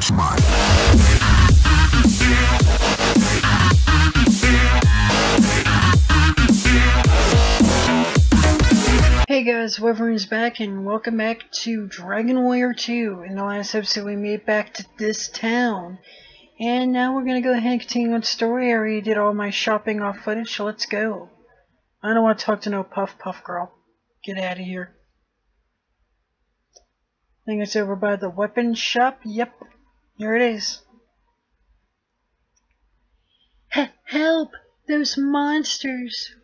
Hey guys, Wyvern's back and welcome back to Dragon Warrior 2. In the last episode we made back to this town. And now we're gonna go ahead and continue on story. I already did all my shopping off footage, so let's go. I don't want to talk to no Puff Puff girl. Get out of here. I think it's over by the weapon shop. Yep, here it is. Help! Those monsters!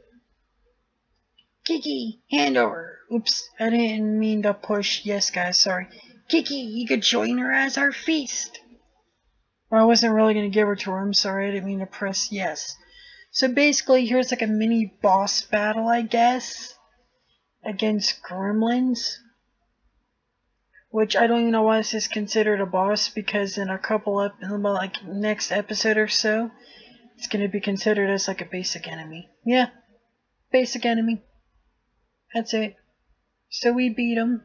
Kiki, hand over. Oops, I didn't mean to push. Yes, guys, sorry. Kiki, you could join her as our feast. Well, I wasn't really going to give her to her. I'm sorry, I didn't mean to press yes. So basically, here's like a mini boss battle, I guess, against gremlins. Which I don't even know why this is considered a boss because in a couple up in like next episode or so, it's going to be considered as like a basic enemy. Yeah, basic enemy. That's it. So we beat him.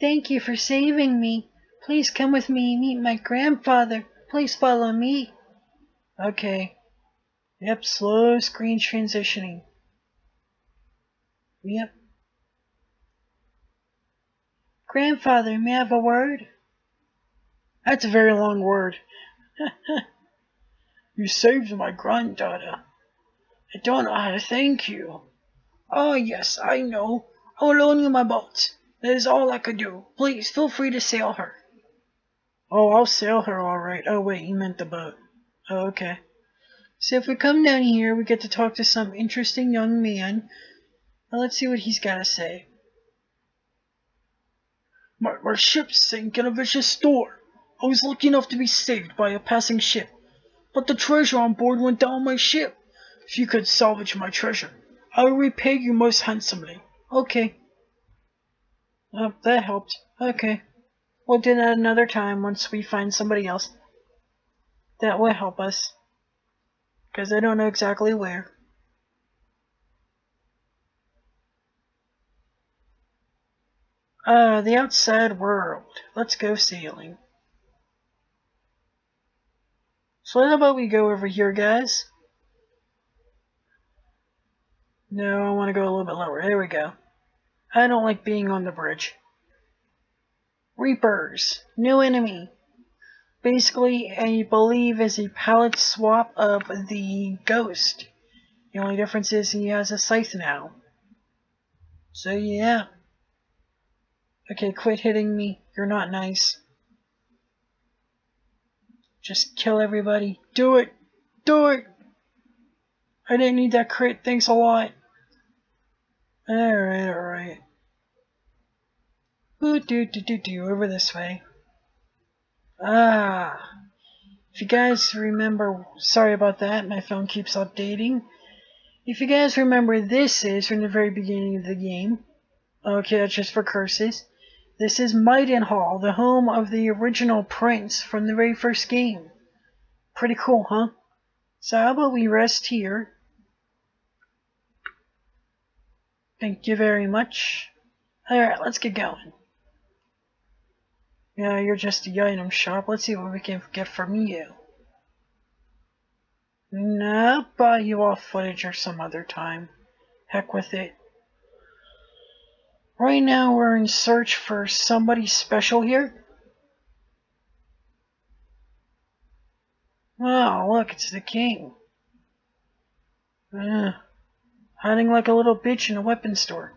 Thank you for saving me. Please come with me and meet my grandfather. Please follow me. Okay. Yep, slow screen transitioning. Yep. Grandfather, may I have a word? That's a very long word. you saved my granddaughter. I don't know how to thank you. Oh, yes, I know. I will loan you my boat. That is all I could do. Please, feel free to sail her. Oh, I'll sail her all right. Oh, wait, you meant the boat. Oh, okay. So if we come down here, we get to talk to some interesting young man. Now let's see what he's got to say. My, my ship sank in a vicious storm. I was lucky enough to be saved by a passing ship. But the treasure on board went down my ship. If you could salvage my treasure, I will repay you most handsomely. Okay. Oh, that helped. Okay. We'll do that another time once we find somebody else. That will help us. Because I don't know exactly where. Uh, the outside world. Let's go sailing. So how about we go over here, guys? No, I want to go a little bit lower. There we go. I don't like being on the bridge. Reapers. New enemy. Basically, I believe is a palette swap of the Ghost. The only difference is he has a scythe now. So yeah. Okay, quit hitting me. You're not nice. Just kill everybody. Do it! Do it! I didn't need that crit. Thanks a lot. Alright, alright. Ooh, do, do, do, do, over this way. Ah. If you guys remember, sorry about that, my phone keeps updating. If you guys remember, this is from the very beginning of the game. Okay, that's just for curses. This is Midenhall, the home of the original prince from the very first game. Pretty cool, huh? So how about we rest here? Thank you very much. Alright, let's get going. Yeah, you're just the item shop. Let's see what we can get from you. Nah, buy you off footage or some other time. Heck with it. Right now we're in search for somebody special here. Oh, look, it's the king. Uh, hiding like a little bitch in a weapon store.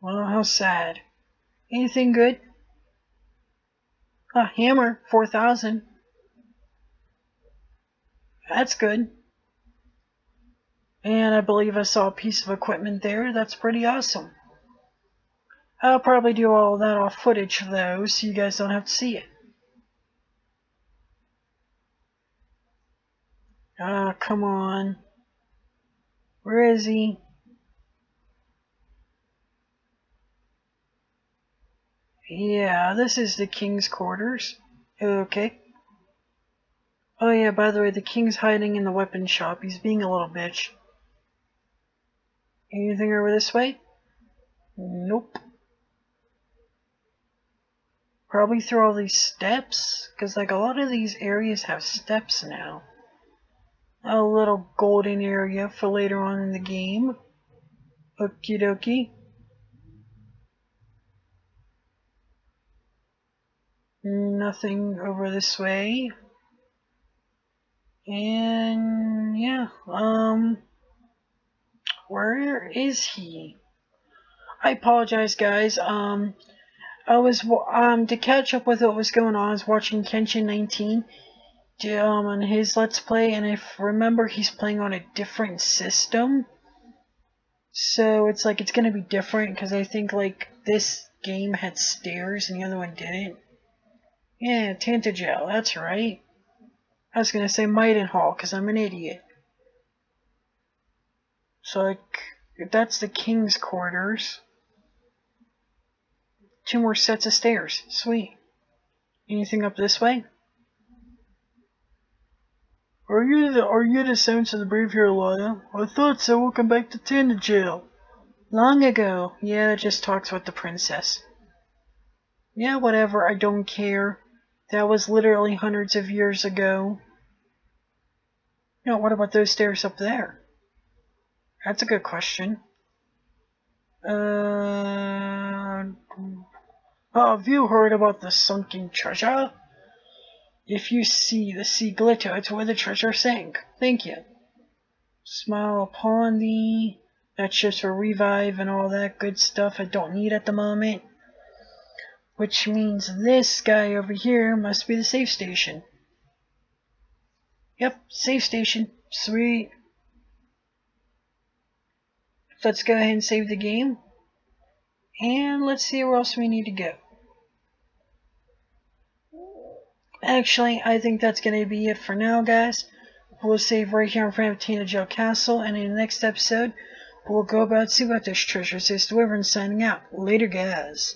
Well, how sad. Anything good? A hammer, 4,000. That's good. And I believe I saw a piece of equipment there. That's pretty awesome. I'll probably do all that off footage though, so you guys don't have to see it. Ah, come on. Where is he? Yeah, this is the king's quarters. Okay. Oh yeah, by the way, the king's hiding in the weapon shop. He's being a little bitch. Anything over this way? Nope. Probably through all these steps, because like a lot of these areas have steps now. A little golden area for later on in the game. Okie dokie. Nothing over this way. And yeah, um, where is he? I apologize, guys. Um, I was um to catch up with what was going on. I was watching Kenshin 19 um on his Let's Play, and if remember, he's playing on a different system. So it's like it's gonna be different because I think like this game had stairs and the other one didn't. Yeah, Tantegel, that's right. I was gonna say Midenhall because I'm an idiot. So like, that's the king's quarters. Two more sets of stairs. Sweet. Anything up this way? Are you the are you the Saints of the Brave here, Elia? I thought so. Welcome back to Tantegel. Long ago. Yeah, it just talks with the princess. Yeah, whatever. I don't care. That was literally hundreds of years ago. Now, what about those stairs up there? That's a good question. Uh, oh, have you heard about the sunken treasure? If you see the sea glitter, it's where the treasure sank. Thank you. Smile upon thee. That's just for revive and all that good stuff I don't need at the moment. Which means this guy over here must be the safe station. Yep, safe station. Sweet. Let's go ahead and save the game. And let's see where else we need to go. Actually, I think that's going to be it for now, guys. We'll save right here in front of Tantegel Castle, and in the next episode, we'll go about see what this treasure is. Wyvern signing out. Later, guys.